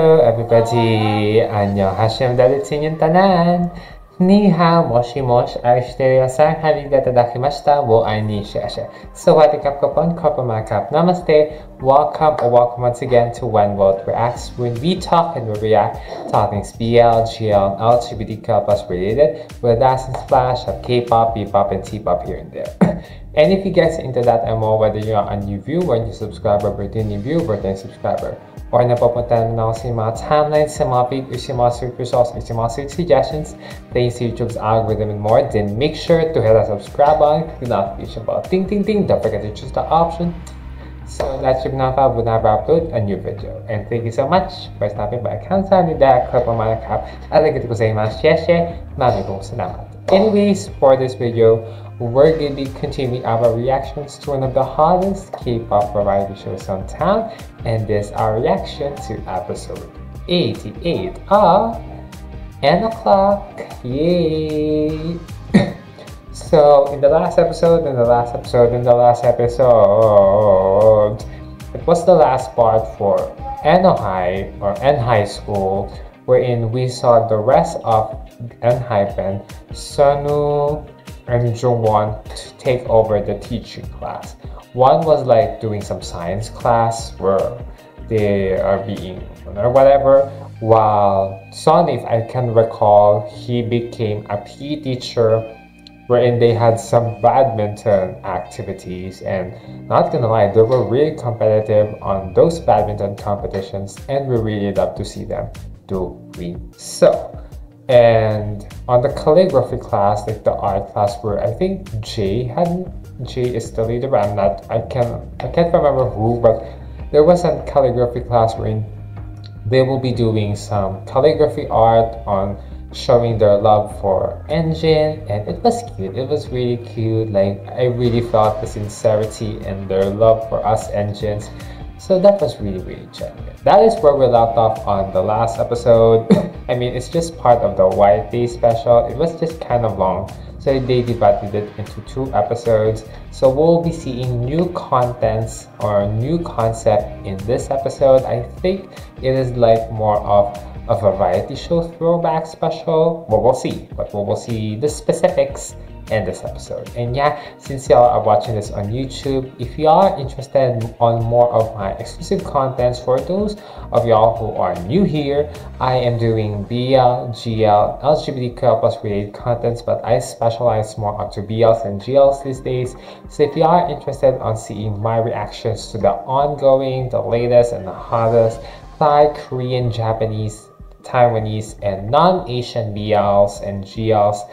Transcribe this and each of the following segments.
Hello everybody, 안녕하십니까 르틴 타난 니하 모시모시 아리시테리아상 하리가타 다키마시타 wo 아이니 샤샤 Sawadee kapon kapamacap Namaste Welcome or welcome once again to When World Reacts when we talk and we react to things BL, GL, LGBTQ plus related with a splash of K-pop, B-pop and T-pop here and there And if you get into that MO, whether you're a new viewer, new subscriber, returning viewer, then subscriber, or napapunta naman ako sa mga timelines, sa mga videos, sa mga search results, or sa mga search suggestions, thanks to YouTube's algorithm and more, then make sure to hit that subscribe button, click the notification bell, ting ting ting, don't forget to choose the option. So that's your Napa when I upload a new video. And thank you so much for stopping by. Kansan ni Dak, Klapa Manakap, at like ito ko sa imas, yes, yes, mami kong salamat. Anyways, for this video, we're going to be continuing our reactions to one of the hottest K-pop variety shows on town, and this our reaction to episode 88 of 10 o'clock. Yay! so, in the last episode, in the last episode, in the last episode, it was the last part for Anaheim or N High School wherein we saw the rest of N Hypen, Sunu, and Jungwon take over the teaching class. One was like doing some science class where they are being or whatever, while Son, if I can recall, he became a PE teacher wherein they had some badminton activities and not gonna lie they were really competitive on those badminton competitions and we really love to see them doing so and on the calligraphy class like the art class where i think jay had jay is the leader but i'm not i can i can't remember who but there was a calligraphy class where they will be doing some calligraphy art on showing their love for engine and it was cute. It was really cute. Like i really felt the sincerity and their love for us engines so that was really really genuine. That is where we left off on the last episode. I mean it's just part of the white day special. It was just kind of long. So they divided it into two episodes. So we'll be seeing new contents or new concept in this episode. I think it is like more of a variety show throwback special. But we'll see, but we'll, we'll see the specifics in this episode. And yeah, since y'all are watching this on YouTube, if you are interested on more of my exclusive contents for those of y'all who are new here, I am doing BL, GL, LGBTQ plus related contents, but I specialize more onto BLs and GLs these days. So if you are interested on seeing my reactions to the ongoing, the latest, and the hottest Thai, Korean, Japanese, Taiwanese, and non-Asian BLs and GLs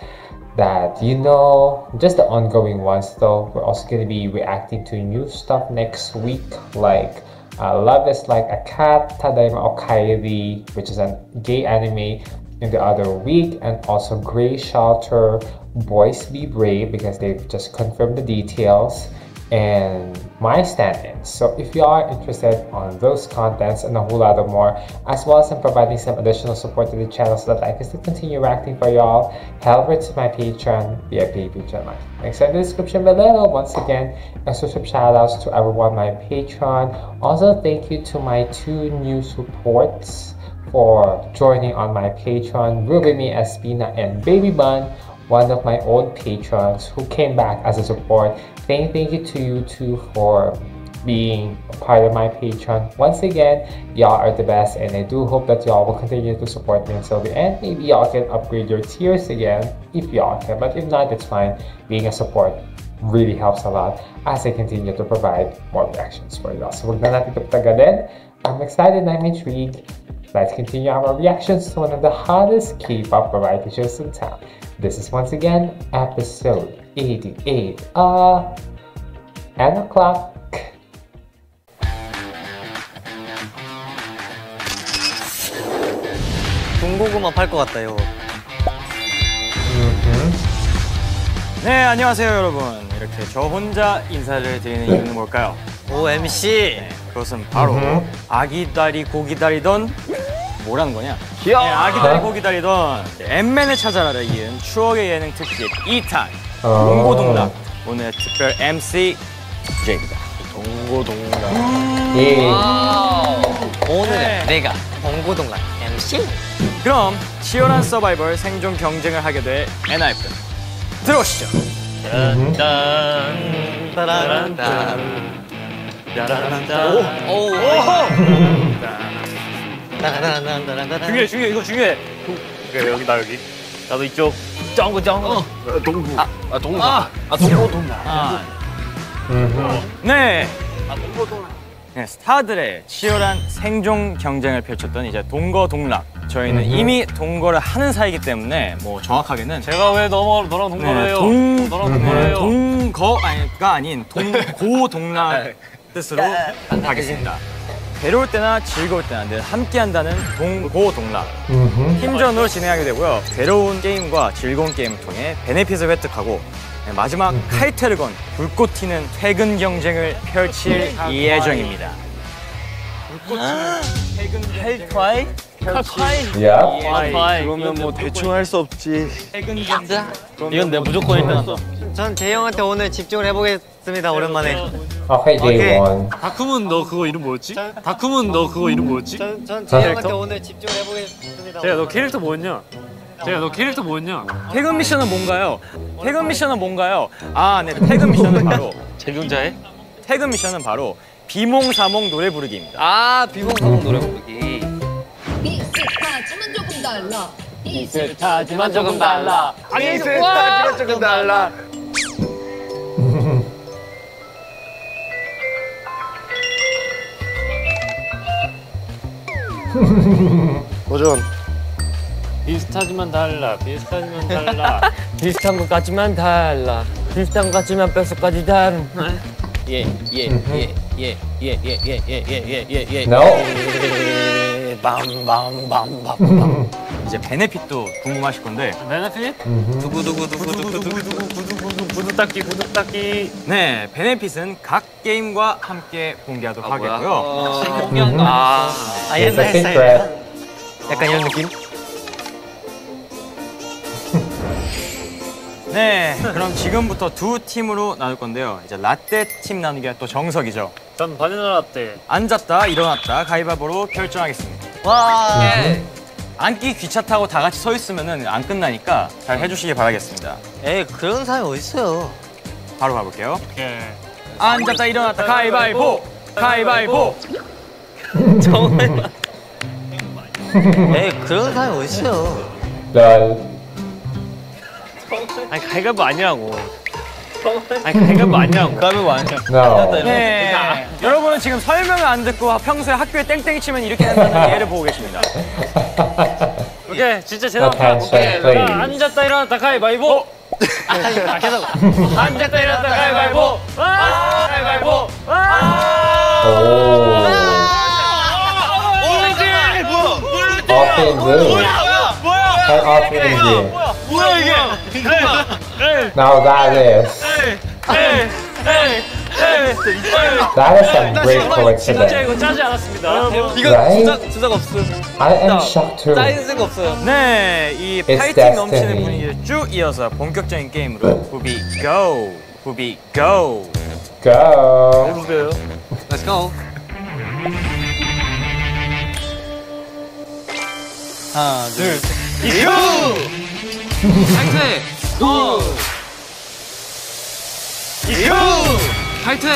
that you know just the ongoing ones though we're also going to be reacting to new stuff next week like uh, Love is Like a Cat, Tadaima Okairi, which is a gay anime in the other week, and also Grey Shelter, Boys Be Brave, because they've just confirmed the details and my stand-ins. So if you are interested on those contents and a whole lot of more, as well as in providing some additional support to the channel so that I can still continue acting for y'all, head over to my Patreon via Patreon. Links in the description below. Once again, extra shout outs to everyone my Patreon. Also, thank you to my two new supports for joining on my Patreon, Ruby Me Espina and Baby Bun one of my old patrons who came back as a support. Thank, thank you to you two for being a part of my Patreon. Once again, y'all are the best and I do hope that y'all will continue to support me until the end. Maybe y'all can upgrade your tiers again if y'all can, but if not, it's fine. Being a support really helps a lot as I continue to provide more reactions for y'all. So wag na natin kapatagalin. I'm excited, I'm intrigued. Let's continue our reactions to one of the hottest K-pop variety shows in town. This is once again episode 88 of N o'clock. 군고구마 팔 것 같다 이거. 네 안녕하세요 여러분. 이렇게 저 혼자 인사를 드리는 이유는 뭘까요? OMC. 네, 그것은 바로 아기다리 고기다리던 뭐라는 거냐? 귀여워. 네, 아 기다리 고 기다리던 엠맨을 찾아라를 이은 추억의 예능 특집 2탄 어. 동고동락 오늘 특별 MC 제입니다. 동고동락. 예. 오늘은 네. 내가 봉고동간 MC 그럼 치열한 서바이벌 생존 경쟁을 하게 될 엔하이픈 들어오시죠. 오 중요해 중요해 이거 중요해. 그래 여기 나 여기 나도 이쪽 짱구 짱구 동구 아, 동구 아, 동구 동구 네. 네, 스타들의 치열한 생존 경쟁을 펼쳤던 이제 동거동락. 저희는 이미 동거를 하는 사이기 때문에 뭐 정확하게는 제가 왜 너무 너랑 동거를 네, 해요 동 너랑 동거를 해요 동거가 아닌 동고동락 뜻으로 하겠습니다. 괴로울 때나 즐거울 때나 늘 함께한다는 동고동락. 팀전으로 진행하게 되고요. 괴로운 게임과 즐거운 게임을 통해 베네핏을 획득하고 네, 마지막 칼퇴를 건 불꽃 튀는 퇴근 경쟁을 펼칠 예정입니다. 헬파이 Yep. 그러면 뭐 대충 할 수 없지 퇴근 경쟁. 이건 내가 무조건 1등 한다 전 재영한테 오늘 집중을 해보겠습니다 오랜만에 Okay, day one. 다크문 너 그거 이름 뭐였지? 다크문 너 그거 이름 뭐였지? 전, 전 재영한테 오늘 집중을 해보겠습니다 제가 너 캐릭터 뭐였냐? 제가 너 캐릭터 뭐였냐? 퇴근 미션은 뭔가요? 퇴근 미션은 뭔가요? 아, 네. 퇴근 미션은 바로 재경자의? 퇴근 미션은 바로 비몽사몽 노래 부르기입니다. 아 비봉사몽 노래 부르기 비슷하지만 조금 달라. 비슷하지만 조금 달라 비슷하지만 조금 달라 도전 비슷하지만 달라 비슷하지만 달라 비슷한 것 같지만 달라 비슷한 것 같지만 뼛속까지 다른 예예예예예예예예예예예예 No. 밤밤밤밤밤 이제 베네핏도 궁금하실 건데 베네핏? 두구두구두구두구두구 구두 닦기 구두 닦기 네, 베네핏은 각 게임과 함께 공개하도록 하겠고요. 아, 아 It's a 옛날 스타일 secret. 약간 이런 느낌? 네, 그럼 지금부터 두 팀으로 나눌 건데요. 이제 라떼 팀 나누기가 또 정석이죠. 전 바닐라 라떼. 앉았다 일어났다 가위바위보로 결정하겠습니다. 와. 앉기 귀찮다고 다 같이 서 있으면은 안 끝나니까 잘 해주시길 바라겠습니다. 에이 그런 사람이 어딨어요? 바로 가볼게요. 오케이. 앉았다 일어났다 가위바위보! 가위바위보! 에이 그런 사람이 어딨어요. 아니 가위바위보 아니라고 아니 아니라고. 가위바위보 아니야. No. 네. 여러분은 지금 설명을 안 듣고 평소에 학교에 땡땡이 치면 이렇게 된다는 예를 보고 계십니다. 오케이 진짜 제대로 please. 앉았다 일어났다 가위바위보. 계속. 앉았다 일어났다 가위바위보. 아! 가위바위보. All feeling blue. Are all feeling green. 뭐야? 이게? Now that is. That is some great 진짜 coincidence. 이거 짜지 않았습니다 Right? 주작 없어요 I am shocked too. 짜임새가 없어요 네, 이 It's 파이팅 넘치는 destiny. 분위기를 쭉 이어서 본격적인 게임으로 부비 고! 부비 고! Go. 누구예요? Let's go 하나 둘 이거! 파이트 고 이거! 파이트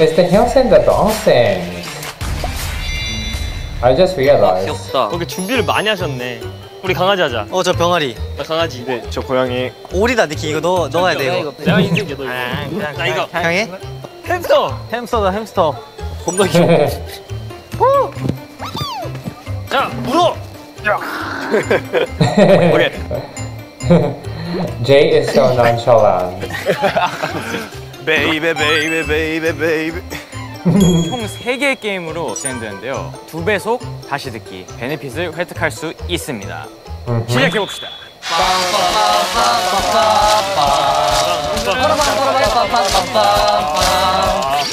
It's the hills and the. I just realized. 귀엽다. 거기 준비를 많이 하셨네. 우리 강아지 하자. 어 저 병아리. 나 강아지. 네 저 고양이. 오리다 니키. 이거 넣어, 넣어야 돼 이거. 내가 인생 얘도 이거. 나 이거. 향해? 햄스터! 햄스터다 햄스터. 겁나 귀여워. 자 물어! 오케이 Jay is so nonchalant. baby baby baby baby 총 3개의 게임으로 진행되는데요. 두 배속 다시 듣기 benefit을 획득할 수 있습니다. 시작해봅시다.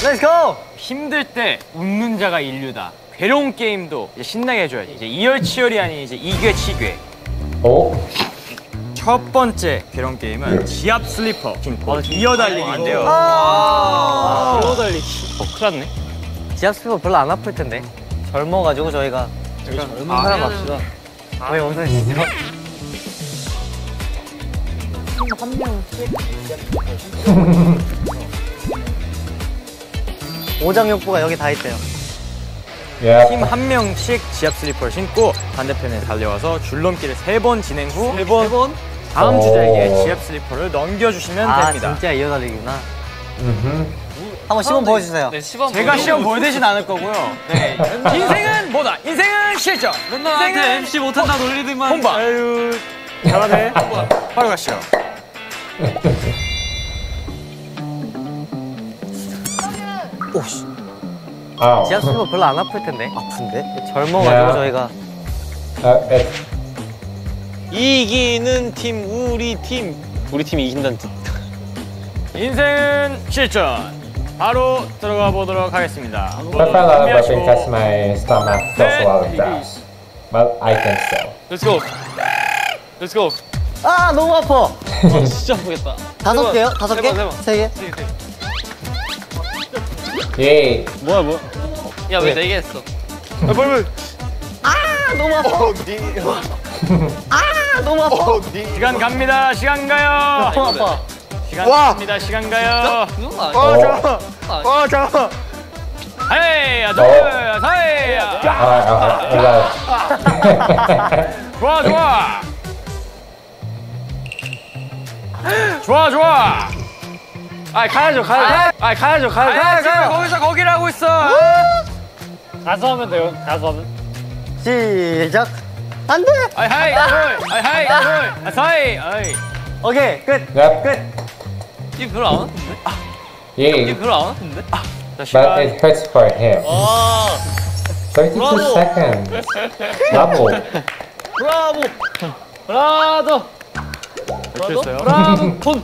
Let's go! 힘들 때 웃는 자가 일류다. 괴로운 게임도 이제 신나게 해줘야지. 이제 이열치열이 아닌 이제 이괴치괴. Oh. 첫 번째 괴로운 게임은 지압 슬리퍼. 어, 이어달리기인데요. 들어달리기 어 큰일 났네 지압 스피커 별로 안 아플 텐데 젊어가지고 저희가 얼마 사람 합시다. 왜 웃으시죠? 오장육부가 여기 다 있대요. 팀 한 명씩 지압 슬리퍼를 신고 반대편에 달려와서 줄넘기를 세 번 진행 후 세번 다음 오. 주자에게 지압 슬리퍼를 넘겨주시면 아 됩니다. 진짜 이어달리기구나. Mhm. 한번 시범 보여주세요. 제가 시험 보여드리진 않을 거고요. 네. 인생은 뭐다? 인생은 실전. 인생은 MC 못한다 놀리더만. 혼바. 아유 잘하네. 바로 가시죠. Oh. 지압 슬리퍼 별로 안 아플 텐데. 아픈데? 젊어가지고 야. 저희가 Uh, it's 이기는 팀 우리 팀 우리 팀이 이긴다는 뜻. 인생은 실전. 바로 들어가 보도록 하겠습니다. I my stomach a lot of. But I still. Let's go. Let's go. 아 너무 아파. 어, 진짜 아프겠다. 다섯 개요? 다섯 개? 세 개? Yay! 뭐야 뭐야? 야왜 네 개 했어? 아 빨리 빨리. 너무 아파. 어디? 아 너무 아파. 어디? 시간 갑니다. 시간 가요. 너무 아파. 시간 와. 갑니다. 시간 가요. 아 잠깐. 아 잠깐. 헤이, 둘, 셋. Uh, uh, 좋아, 좋아. 좋아, 좋아. 아 가야죠 가야죠. 아 가야죠 가야죠. 아, 지금 거기서 거기를 하고 있어. 가서 하면 돼요. 가서 하면. 시작. 안 돼. 아이, 하이, 둘, 아이, 하이, 둘, 아, 사이, 아이. 오케이 끝. yep. 끝. 이 별로 안 아픈데? Yay! 별로 안 아픈데? 자, But 시간. it hurts for him. 아32 seconds. Double. 브라보. 브라더. 됐어요. 브라보 톤.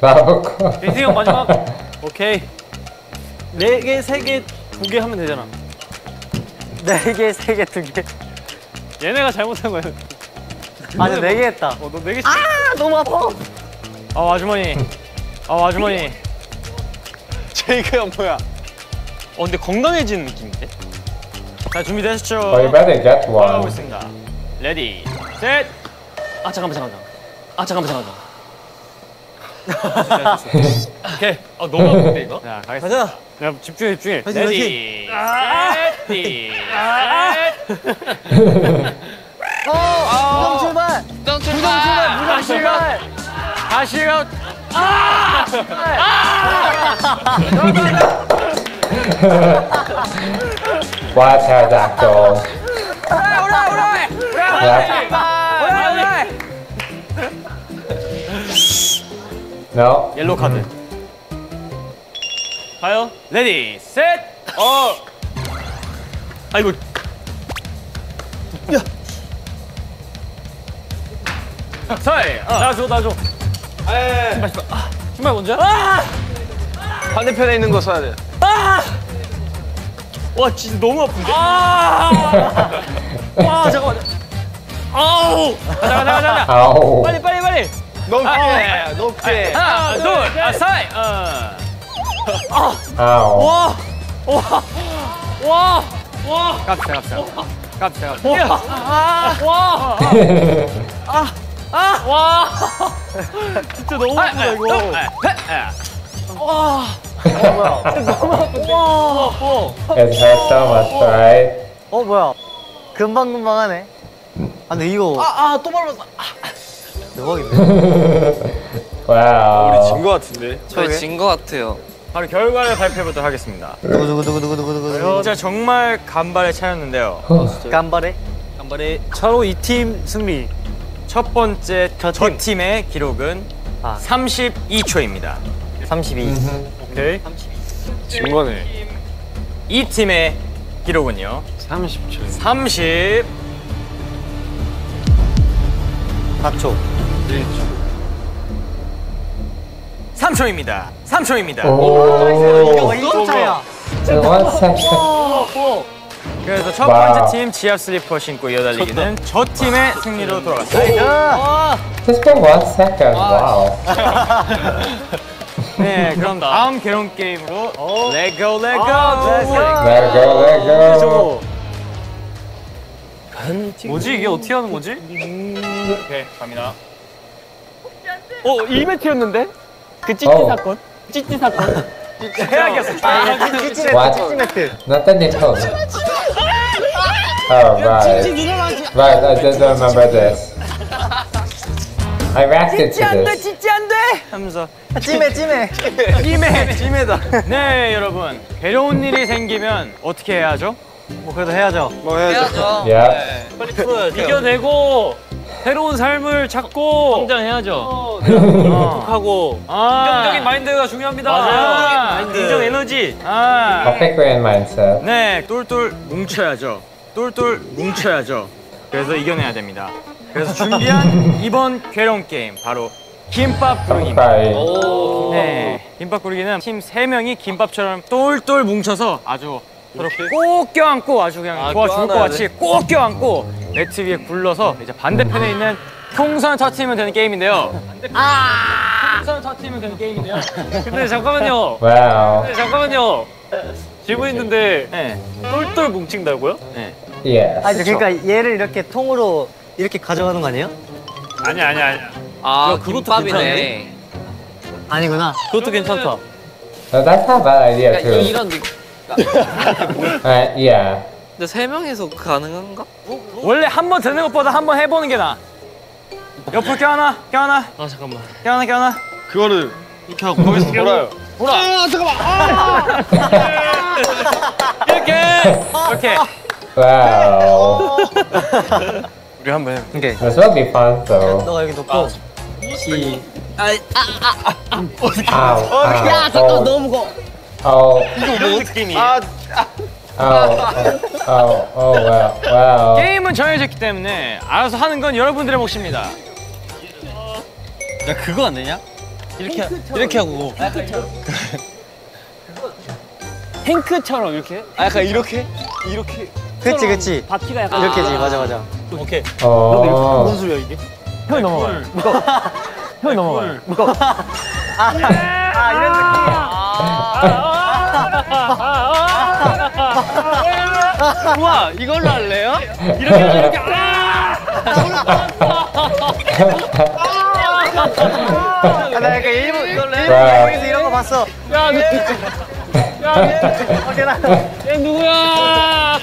Bravo. 민승이 형 마지막. 오케이. 네 개, 세 개, 두 개 하면 되잖아. 네 개, 세 개, 두 개. 얘네가 잘못한 거야. 아니 네개 했다. 어, 너네 개. 아 너무 아파. 아, 아주머니. 아, 아주머니. 제이크 형 뭐야? 어, 근데 건강해지는 느낌인데? 자, 준비되셨죠? Oh, you better get one. 있습니다. ready, set. 아 잠깐만 잠깐만. 아 잠깐만 잠깐만. 오케이. 아 너무 아픈데 이거? 자, 가겠습니다. 가자. 야, 집중해, 집중해. 화이팅, ready, ready, 부정 출발. 부정 부정 출발. 부정 다시 출발. 다시 가. What pterodactyl? Yep. No? 옐로 카드. 가요. 레디, 셋. 어. 아이고. 서이. 나줘, 나줘. 신발 먼저야? 반대편에 있는 거 써야 돼. 와 진짜 너무 아픈데? 와 잠깐만. 아우. 가자, 가자, 가자. Ow. 빨리, 빨리, 빨리. 높게 높게. 하나, 둘, 아, 사이. 어. Ow. 와. 와. 와. 와. 갑시다, 갑시다. 갑시다, 갑시다. 와. 와. 진짜 너무 아프다 이거. It hurts so much, right? 어 뭐야? 금방 금방 하네. 아 근데 이거 아또 밟았다. 대박인데. Wow. 거 같은데. 저희 진 거 같아요. 바로 결과를 발표해보도록 하겠습니다. 누구 누구 누구 누구 누구 누구 진짜 정말 간발의 차였는데요. 간발에 간발에 차로 이 팀 승리. 첫 번째 저, 팀. 팀의 기록은 아. 32초입니다. 32. 오케이. 진 거네. 이 팀의 기록은요. 30초. 30 4초. 3초입니다. 3초입니다. 이거 Oh. 1초 차야. One second. 그래서 첫 wow. 번째 팀 지압 슬리퍼 신고 이어달리기는 저 팀의 승리로 돌아갔습니다. 야. Just for one second. Wow. 네, 그럼 다음 개론 게임으로 레고 레고. Let go, let go. 뭐지 이게 어떻게 하는 거지? 오케이 갑니다. 어 이벤트였는데? 그 찌찌 어. 사건? 찌찌 사건? 해야겠어. What? Not the nipple. Oh, right. Right, I just don't remember this. I reacted to this. 찌찌 안 돼. 하면서 찜해 찜해 찜해 찜해다. 네 여러분 괴로운 일이 생기면 어떻게 해야죠? 뭐 그래도 해야죠. Yeah. 이겨내고 새로운 삶을 찾고 성장해야죠. 어. 하고 아, 긍정적인 마인드가 중요합니다. 맞아요. 긍정 에너지. 아, Perfect grand mindset. 네, 똘똘 뭉쳐야죠. 똘똘 뭉쳐야죠. 그래서 이겨내야 됩니다. 그래서 준비한 이번 괴로운 게임 바로 김밥 부르기입니다. 네, 김밥 부르기는 팀 세명이 김밥처럼 똘똘 뭉쳐서 아주 서로 꼭 껴안고 아주 그냥 아, 도와줄 것 껴안아야 같이 꼭 껴안고 매트 위에 굴러서 이제 반대편에 있는 풍선 터트리면 되는 게임인데요. 아! 풍선 터트리면 되는 게임인데요. 근데 잠깐만요. 근데 잠깐만요. 질문 있는데 네. 똘똘 뭉친다고요? Yes. 아니 그러니까 얘를 이렇게 통으로 이렇게 가져가는 거 아니에요? 아니 아니 아니. 아, 그것도 김밥이네. 아니구나. 그것도 괜찮다. That's not a bad idea too. 이런 느- Uh, yeah. 근데 세 명이서 가능한가? 원래 한번 되는 것보다 한 번 해보는 게 나아. 옆으로 껴하나, 껴하나, 아 잠깐만. 껴하나, 껴하나. 그거를 이렇게 하고 거기서 돌아요. 이렇게, 이렇게. Wow. 우리 한번 해. 오케이. This will be fun though. 너가 여기 놓고. 시. Ow. Ow. 야, 잠깐 너무 무거워. Oh. 이런 느낌이. Oh. Oh. Oh. Oh. Wow. Wow. 게임은 정해졌기 때문에 알아서 하는 건 여러분들의 몫입니다. 야 그거 안 되냐? 이렇게 이렇게 하고. 탱크처럼 이렇게? 아 약간 이렇게? 이렇게? 그치 그치. 바퀴가 약간 이렇게지 맞아 맞아. 오케이. Oh. 소리야 이게? 형이 넘어가. 형이 넘어가. 우와 이걸로 할래요? 이렇게 해서 이렇게 아! 아, 나 약간 일본 일본 Wow. 여기서 이런 거 봤어. 야, 너, 야, 얘 누구야?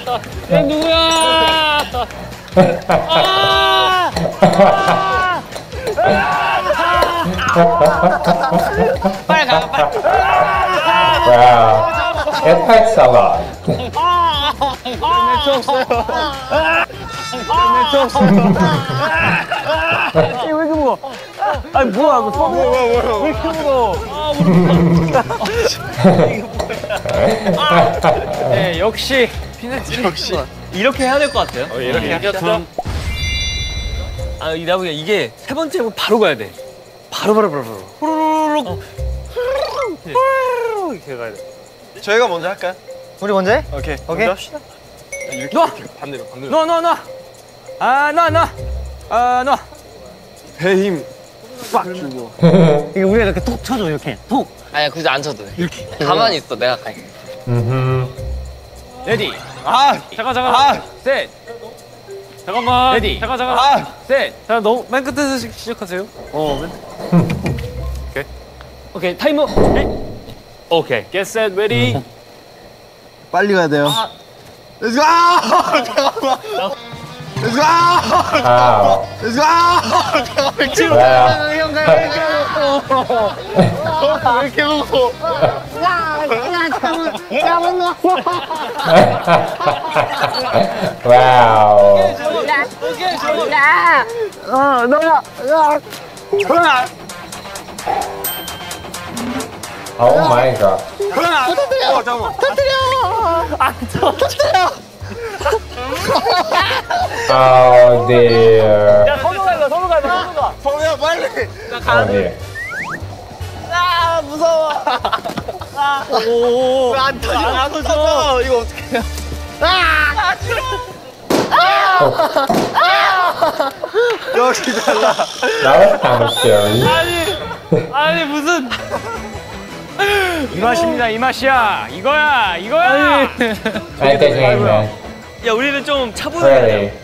얘 누구야? Wow. It hurts a lot. 왜 이렇게 무거워? 아니 뭐야 이거 손 뭐야 뭐야 왜 이렇게 무거워? 네, 역시 역시. 이렇게 해야 될 것 같아요. 어, 이렇게 해야 아, 이 나보다 이게 세 번째 는 바로 가야 돼. 바로 바로 바로 바로. 후루룩. 후루룩 이렇게 가야 돼. 저희가 먼저 할까요? 우리 먼저 해? 오케이. 오케이. 먼저 합시다. 이렇게, 놔! 이렇게 반대로 반대로. 너, 너, 너. 아, 너, 너. 아, 너. 배 힘. 이게 우리가 이렇게 톡 쳐줘 이렇게. 톡. 아니야 굳이 안 쳐도 돼 이렇게 가만히 있어 내가 갈게. ready. 아. 잠깐, 잠깐. 아. set. 잠깐만. ready. 잠깐, 잠깐. 아. set. 자, 너무 맨 끝에서 시- 시작하세요. 어, 맨. 오케이. 오케이, 타이머. 오케이. Get set, ready. 빨리 가야 돼요. Let's go! 잠깐만. Let's go! Let's go! Wow. 왜 이렇게 무거워? wow. Oh my god. 어, 잠깐만. Oh dear. 야, 선우 가자, 선우 가자, 선우 가. 성우야 빨리. Oh dear. 안 터져. 안 터져. 이거 어떻게? 역시 달라. That was kind of scary. 아니, 무슨. 이 맛입니다, 이 맛이야. 이거야, 이거야. Entertainment. 야, 우리는 좀 차분해야 Really. 돼.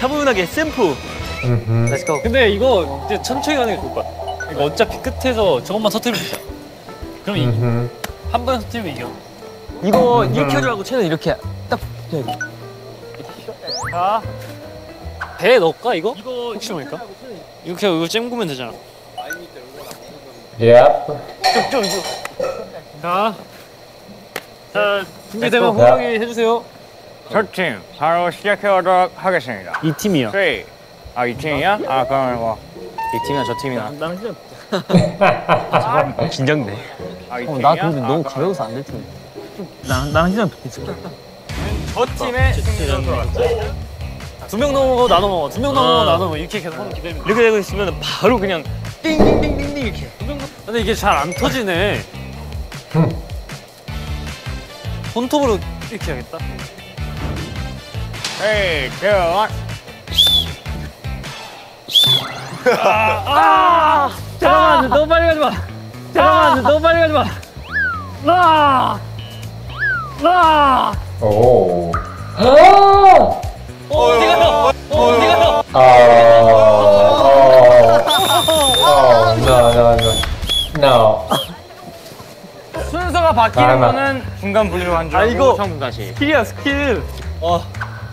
차분하게 샘프. 음흠. Let's go. 근데 이거 이제 천천히 가는 게 좋을 것 같아. 이거 어차피 끝에서 저것만 터뜨리면 되잖아. 그럼 이기. 음흠. 한 번에 터뜨리면 이겨. 이거 음. 이렇게 하더라고 채는 이렇게 딱. 자. 배에 넣을까 이거? 이거 혹시 모르니까? 이렇게 이거 잼구면 되잖아. Yep. 자. 자, 준비되면. 호랑이 해주세요. 저팀 바로 시작해보도록 하겠습니다. 이 팀이요. 3. 아, 이 팀이야? 아, 그러면 뭐. 이 팀이나 저 팀이나. 나는 그냥 긴장돼. 아, 이 어? 나 근데 아, 너무 그러면 가벼워서 안 될 텐데. 나 나는 희장 좋겠어. 저 팀의 승리로 돌아왔죠. 두명 넘어가고 나눠 먹어. 두명 넘어가고 나눠 먹어. 이렇게 계속 하면 기다리면 이렇게 되고 있으면 바로 그냥 띵띵띵띵띵 이렇게. 근데 이게 잘 안 터지네. 손톱으로 이렇게 해야겠다. 3, 2, 1. 잠깐만, 너무 빨리 가지 마. 잠깐만, 너무 빨리 가지 마. 나, 나. 오. 어디 가요? 어디 가요? 어. 어. No, no, no. No. 순서가 바뀌는 잠깐만. 거는 중간 분리로 한 줄. 아, 이거- 처음부터 다시. 스킬이야, 스킬.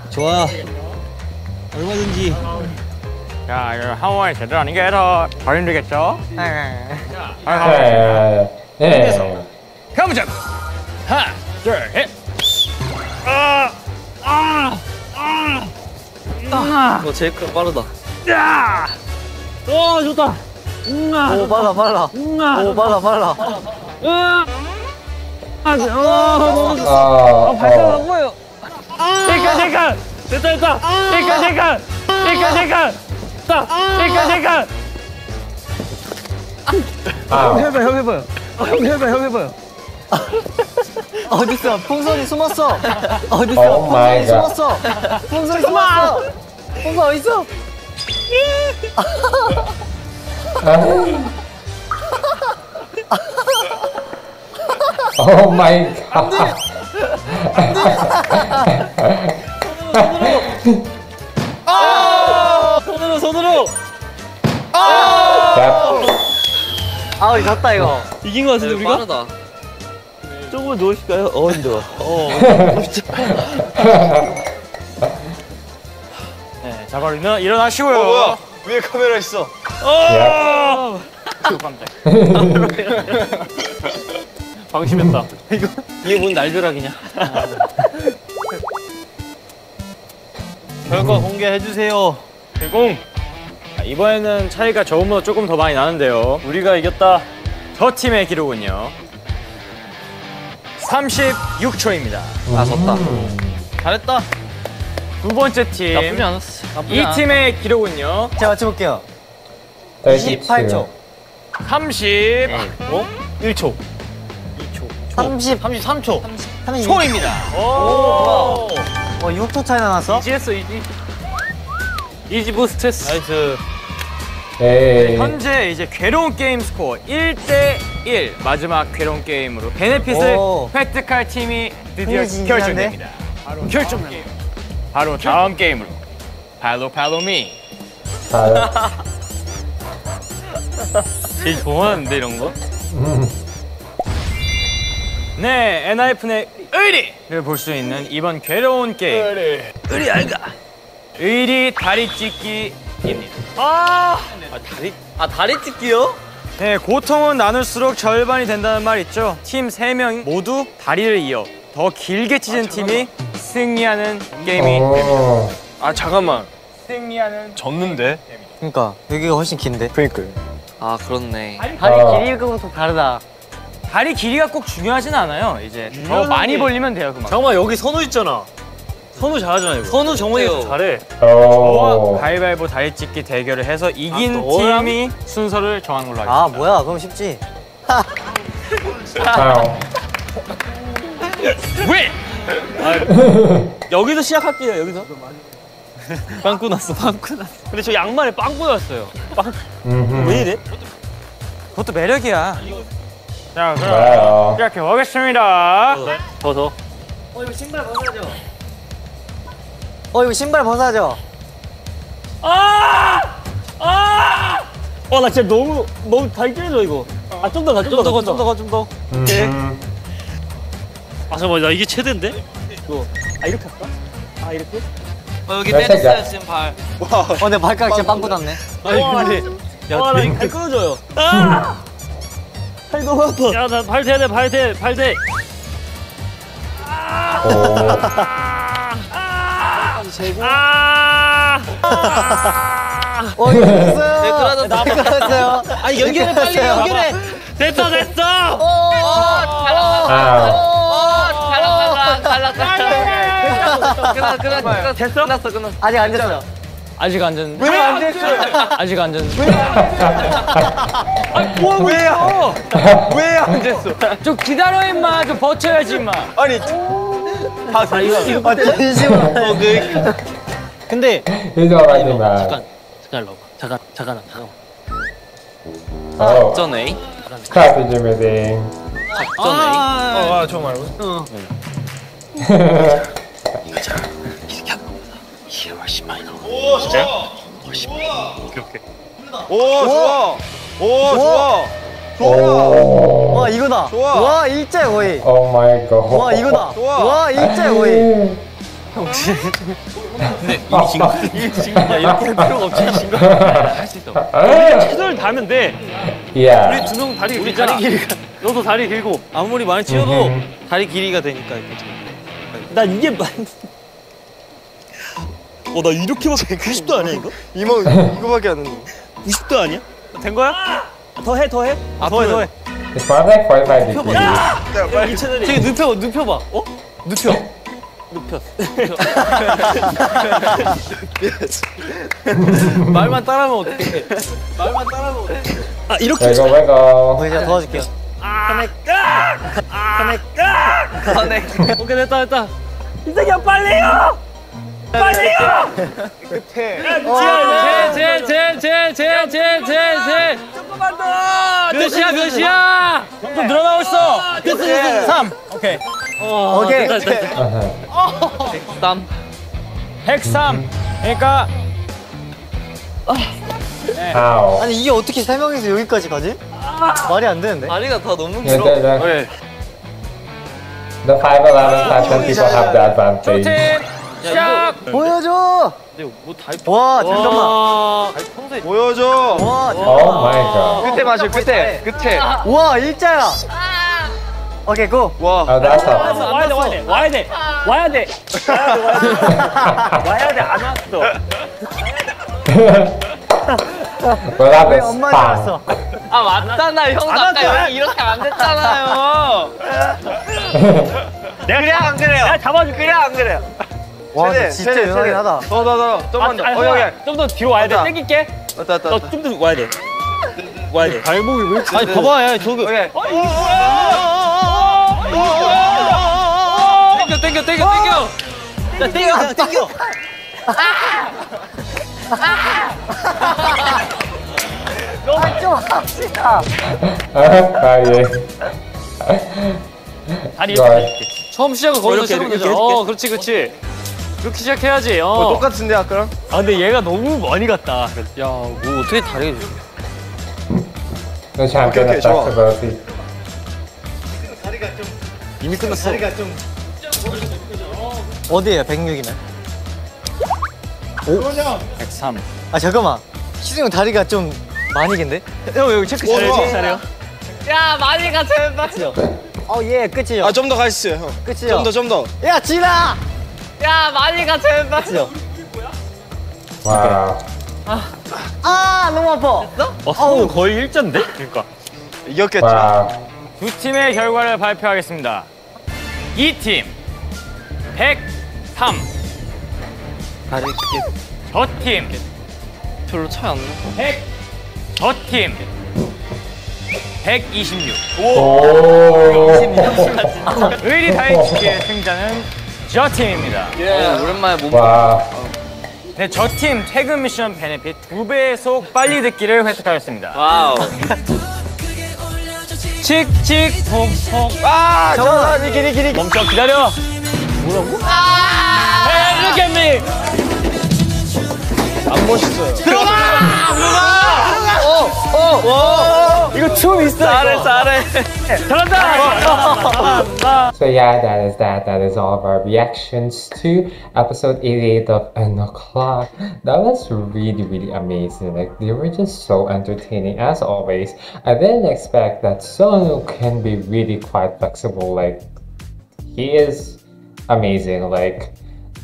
좋아. 얼마든지. 자, 이거 한번에 제대로 하는 게더잘 힘들겠죠? 네. 자, 가보겠습니다. 네. 네. 가보자고! 하나, 둘, 셋! 아! 아! 아! 어 제이크 빠르다. 야! 와, 좋다. 응아. 오 빨라 빨라. 응아. 오 빨라 빨라. 으아. 아, 너무 좋다. 어. 발가락 안 어. 보여. 잠깐, 잠깐. 됐다, 됐다. 잠깐, 잠깐. 잠깐, 잠깐. 됐다. 잠깐, 잠깐. 아. 해봐 형 해봐요. 형 해봐 형 해봐요. 어딨어? 풍선이 숨었어. 어딨어? Oh 풍선이. 숨었어. 풍선이 숨었어. 풍선 어딨어? Oh my god. 손으로, 손으로. Yep. 아 우리 졌다 이거. 이긴 거 같은데, 우리가? 빠르다. 조금만 누우실까요? 어 힘들어. 네, 자, 바로 일어나, 일어나시고요. 뭐야? 위에 카메라 있어. 아! 깜짝. 방심했다. 이거 이게 뭔 날벼락이냐? 결과 공개해 주세요. 대공! 자, 이번에는 차이가 저번보다 조금 더 많이 나는데요. 우리가 이겼다. 저 팀의 기록은요. 36초입니다. 아 졌다. 잘했다. 두 번째 팀. 나쁘지 않았어. 이 팀의 기록은요. 제가 맞춰볼게요. 32. 28초. 30. 어? 1초. 30. 33초. 30. 초입니다. 오. 어 6초 차이 나왔어? easy했어 easy. easy 부스트스. nice. 에이. 현재 이제 괴로운 게임 스코어 1대 1 마지막 괴로운 게임으로 benefit을 오. 획득할 팀이 드디어? 결정됩니다. 바로 결정 게임. 바로 다음 게임으로 팔로 팔로 미. 잘. 제일 좋아하는데 이런 거? 음. 네, 엔하이픈의 의리를 볼 수 있는 이번 괴로운 게임. 의리. 의리 알가. 의리 다리 찢기입니다. 아. 아 다리 찢기요? 네, 고통은 나눌수록 절반이 된다는 말 있죠. 팀 세 명 모두 다리를 이어 더 길게 찢은 팀이 승리하는 게임이 됩니다. 어. 아 잠깐만. 승리하는 졌는데? 그러니까 여기가 훨씬 긴데. 그니까요. 아 그렇네. 다리 어. 길이가 좀 다르다. 다리 길이가 꼭 중요하진 않아요. 이제 더 많이 벌리면 돼요, 그만. 잠깐만 여기 선우 있잖아. 선우 잘하잖아 이거. 선우 어때요? 잘해. 저와 오. 가위바위보 다리 찢기 대결을 해서 이긴 아? 팀이 순서를 정하는 걸로 아 하겠습니다. 뭐야? 그럼 쉽지. 왜? 여기서 시작할게요 여기서. 빵꾸 났어 빵꾸 났어. 근데 저 양말에 빵꾸 났어요. 빵. 왜 이래? 그것도 매력이야. 자, 그럼 좋아요. 시작해 보겠습니다. 더 더. 어 이거 신발 벗어야죠. 어 이거 신발 벗어야죠. 아! 아! 어, 나 진짜 너무, 너무 달걀져, 이거. 아, 좀 더 가, 좀 더 가, 좀 더 가, 좀 더. 음. 아, 잠깐만, 나 이게 최대인데? 이거. 아, 이렇게 할까? 아, 이렇게? 어, 여기 몇 때렸어요? 지금 발. 어, 내 발가락 진짜 빵꾸 났네. 아니, 근데. 야, 나발 끊어져요. 아! 팔 너무 아파. 야, 나 발 대야 돼, 발 대, 발 대. 오. 아! 어, 이거 됐어요. 네, 끊어졌어. 됐어요. 아니 연결해 빨리 연결해. 됐어, 됐어! 아. 갈라 갈라 갈라. 끝났 끝났 끝났. 됐어? 끝났어 끝났어. 아직 안 됐어요. 아직 안 됐는데. 왜안 됐어요? 아직 안 됐는데. 뭐, 왜요? 왜안 됐어? 좀 기다려, 임마. 좀 버텨야지, 임마. 아니, 아, 이거. 아, 진심으로. 근데, 이거 마지막. 잠깐, 잠깐, 러봐. 잠깐, 잠깐, 잠깐. 어. 전에. 스타트 준비딩. 전에. 아, 저말 고. 오, 좋아. 오, 좋아. 오. 와, 이거다. 좋아. 와, 일자야, 거의. oh my god. 와, 이거다. 좋아. 와, 일자야, 거의. 야, 이렇게 할 필요가 없지, 신거. 할수 있어. 최선을 다하면 돼. 야. 우리 두 명 다리 길잖아. 너도 다리 길고. 아무리 많이 치워도 다리 길이가 되니까 이렇게. 나 이게 만. 어, 나 이렇게밖에 90도 아니야, 이거? 이모, 이거밖에 안 했는데. 90도 아니야? 된 거야? 더 해, 더 해. 아, 더 해, 더 해. It's more like 45 degrees. 야, 이 채널이. 되게 눕혀 눕혀봐. 어? 눕혀. 눕혔. 말만 따라하면 어떡해. 말만 따라하면 어떡해. 아, 이렇게. wiggle, wiggle. 거의 제가 도와줄게요. 전에. 오케이, 됐다, 됐다. 이승이야, 빨리요! 빨리요! 끝에. 제, 제, 제, 제, 제, 제, 제, 제. 조금만 더! 몇이야, 몇이야? 좀 늘어나고 있어. 됐어, 됐어. 3. 오케이. 어, 오케이. 됐다, 됐다. Uh-huh. 땀. 103. 그러니까 Ow. 아니, 이게 어떻게 세 명이서 여기까지 가지? 말이 안 되는데? 다리가 다 너무 Yeah, 길어. The, the, 왜? the 5'11 fashion people have the advantage. 팀 시작. 보여줘! 뭐 와, 잠깐만. 와. 보여줘. 와, Oh my god. 끝에 마셔, 끝에. 끝에. 와, 일자야! 오케이, 고! 와. Oh, that's all. 와야 돼, 와야 돼, 와야 돼, 와야 돼, 와야 돼, 안 왔어. well, that 왜 was 엄마한테 fun. 왔어? 아 맞잖아 형도 아까 여기 이렇게 안 됐잖아요. 내가 그래 안 그래요? 내가 잡아줄게. 그래 안 그래요? 와, 최대, 진짜 최대, 유난하긴 최대. 하다. 더, 더, 더. 좀만 더. 어, 여기. 좀더 뒤로 와야 돼. 땡길게. 왔다, 왔다, 왔다. 너좀더 와야 돼. 와야 돼. 발목이 왜 이렇게? 아니 봐봐 야 저기. 오케이. 땡겨 땡겨 땡겨 땡겨. 야 땡겨 땡겨. 좀 합시다. Yeah. 다리 Right. 이렇게. 처음 시작은 거기서 이렇게, 시작하면 이렇게, 되죠. 이렇게. 어, 그렇지, 그렇지. 이렇게 시작해야지. 어. 어, 똑같은데, 아까랑? 아, 근데 얘가 너무 많이 갔다. 야 뭐 어떻게 다리가 이렇게. The champion Okay, of okay, 좋아. flexibility. 이미 끝났어. 어디에요, 106이면? 103. 아, 잠깐만. 희승 형 다리가 좀 많이 긴데? 형, 여기 체크 잘해요, 좋아. 체크 잘해요. 야 많이 가 제발. 어, 예, 끝이요. 아, 좀 더 가주세요, 형. 끝이요. 좀 더, 좀 더. 야, 지나! 야 많이 가 제발. 끝이요. Wow. 아, 너무 아파. 어, 손은 거의 일자인데? 그러니까. 이겼겠죠? Wow. 두 팀의 결과를 발표하겠습니다. 이 팀 103, 다리 이렇게 저팀 별로 차이 안 나. 100, 저팀 126. Oh. 의리 다리 찢기의 승자는 저 팀입니다. 어, 오랜만에 몸. Wow. 네, 저 팀 퇴근 미션 benefit 두 배속 빨리 듣기를 획득하였습니다. Wow. 칙칙 톡톡 아, 잠깐만, 니키, 니키, 니키. 멈춰 기다려. 뭐라고? Hey, look at me. 이거 춤 있어. 잘해 잘해. 잘한다. So yeah, that is that. That is all of our reactions to episode 88 of N O'Clock. That was really, really amazing. Like they were just so entertaining as always. I didn't expect that Sonu can be really quite flexible. Like he is amazing. Like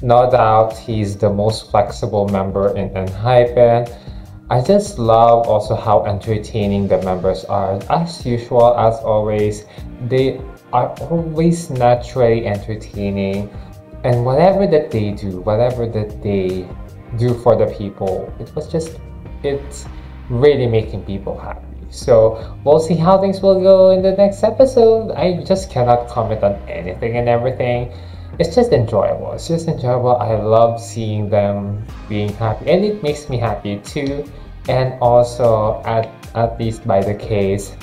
no doubt he's the most flexible member in Enhypen. I just love also how entertaining the members are. As usual, as always, they are always naturally entertaining. And whatever that they do, whatever that they do for the people, it was just, it's really making people happy. So we'll see how things will go in the next episode. I just cannot comment on anything and everything. It's just enjoyable. It's just enjoyable. I love seeing them being happy, and it makes me happy too and also at at least by the case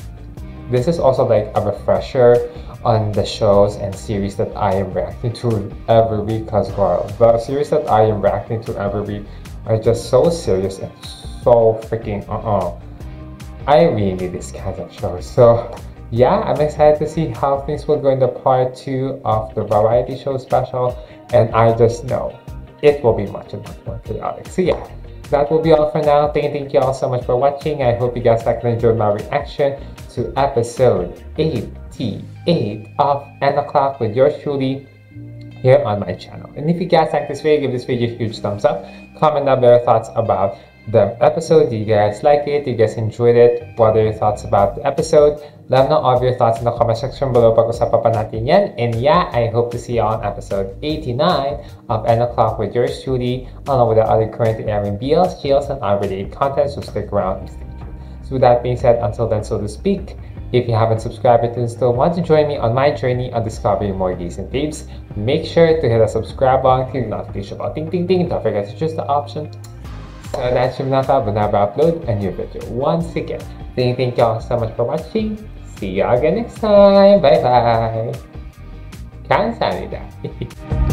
this is also like a refresher on the shows and series that I am reacting to every week because well. The series that I am reacting to every week are just so serious and so freaking uh-uh. I really need this kind of show. So yeah I'm excited to see how things will go in the part two of the variety show special. And I just know it will be much much more chaotic. So yeah that will be all for now. Thank, thank you all so much for watching. I hope you guys like and enjoyed my reaction to episode 88 of N O'Clock with yours truly here on my channel. And if you guys like this video, give this video a huge thumbs up. Comment down below your thoughts about the episode. Do you guys like it? Do you guys enjoyed it? What are your thoughts about the episode? Let me know all of your thoughts in the comment section below. Pag-usapan pa natin yan. And yeah, I hope to see you on episode 89 of N O'Clock with yours truly, along with the other currently airing BLs, GLs, and R-related content. So stick around and stay tuned. So with that being said, until then, so to speak, if you haven't subscribed and still want to join me on my journey on discovering more gays and babes, make sure to hit the subscribe button, click the notification bell, ding ding ding, don't forget to choose the option so that you will not have whenever I upload a new video. Once again, thank, thank you all so much for watching. See you again next time. Bye bye. 감사합니다.